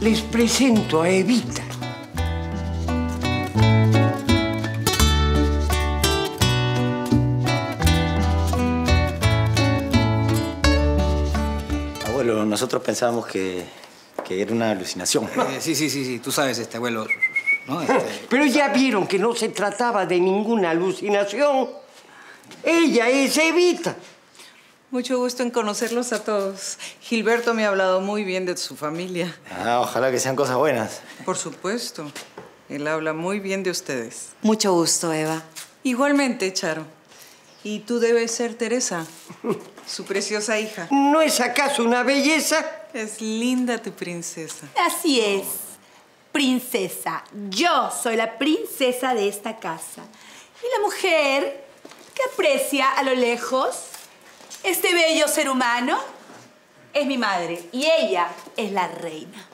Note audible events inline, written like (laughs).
Les presento a Evita. Abuelo, nosotros pensábamos que, que era una alucinación. Eh, sí, sí, sí, sí, tú sabes, este abuelo, ¿no? (laughs) Este, Pero ya vieron que no se trataba de ninguna alucinación. Ella es Evita. Mucho gusto en conocerlos a todos. Gilberto me ha hablado muy bien de su familia. Ah, ojalá que sean cosas buenas. Por supuesto. Él habla muy bien de ustedes. Mucho gusto, Eva. Igualmente, Charo. Y tú debes ser Teresa, (laughs) su preciosa hija. ¿No es acaso una belleza? Es linda tu princesa. Así es, princesa. Yo soy la princesa de esta casa. Y la mujer que aprecia a lo lejos este bello ser humano es mi madre. Y ella es la reina.